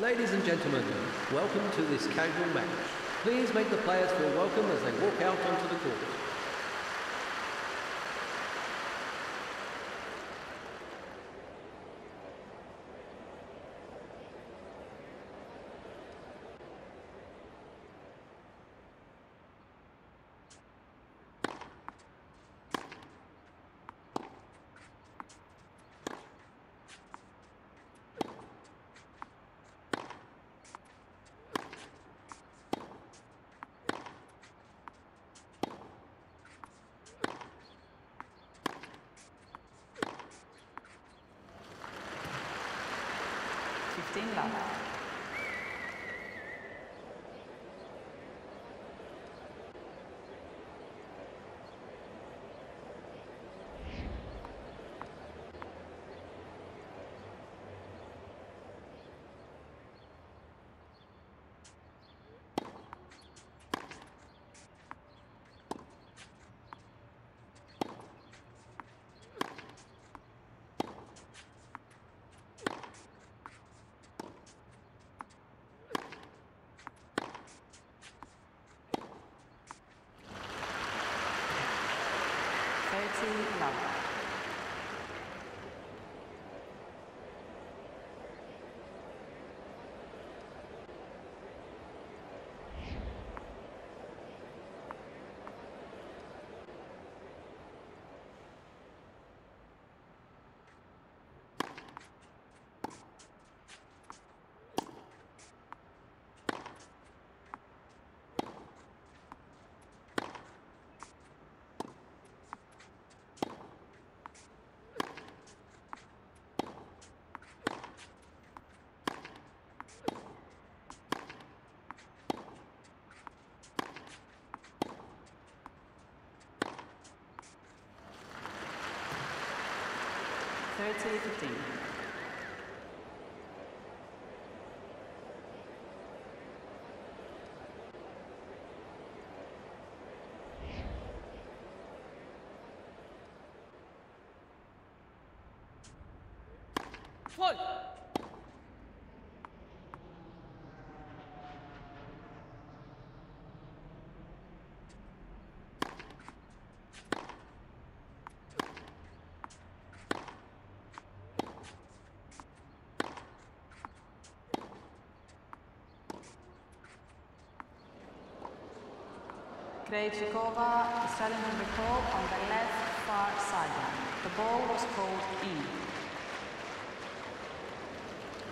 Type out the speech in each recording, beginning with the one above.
Ladies and gentlemen, welcome to this casual match. Please make the players feel welcome as they walk out onto the court. $15. 声音 Love. Thirty fifteen. One. Krejcikova is challenging the call on the left far sideline. The ball was called in.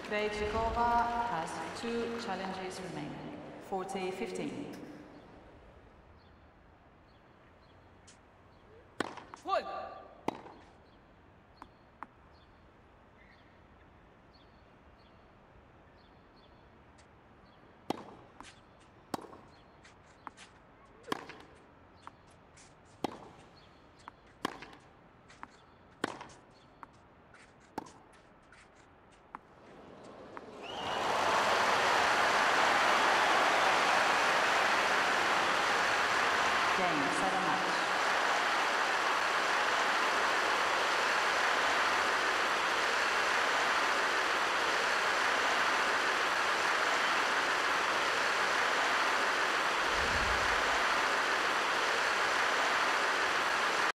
Krejcikova has two challenges remaining. 40-15. again so much.